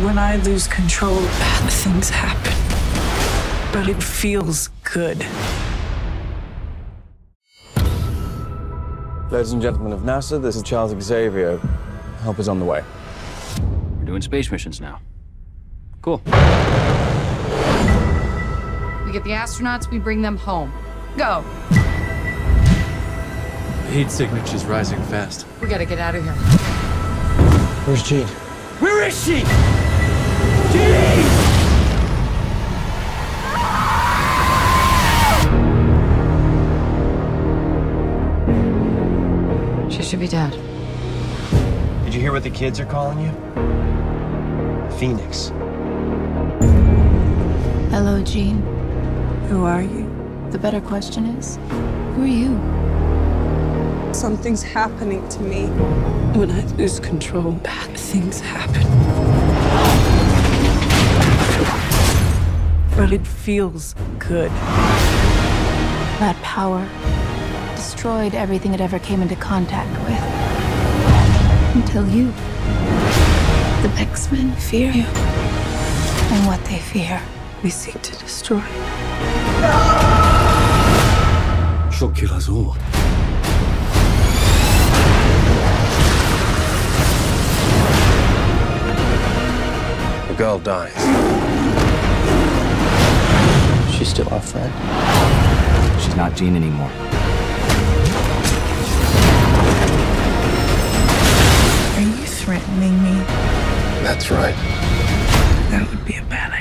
When I lose control, bad things happen. But it feels good. Ladies and gentlemen of NASA, this is Charles Xavier. Help is on the way. We're doing space missions now. Cool. We get the astronauts, we bring them home. Go. Heat signature's rising fast. We gotta get out of here. Where's Jean? Where is she? She should be dead. Did you hear what the kids are calling you? Phoenix. Hello, Jean. Who are you? The better question is, who are you? Something's happening to me. When I lose control, bad things happen. But it feels good. That power destroyed everything it ever came into contact with. Until you. The X-Men fear you. And what they fear, We seek to destroy. She'll kill us all. The girl dies. She's still our friend. She's not Jean anymore. Me? That's right. That would be a bad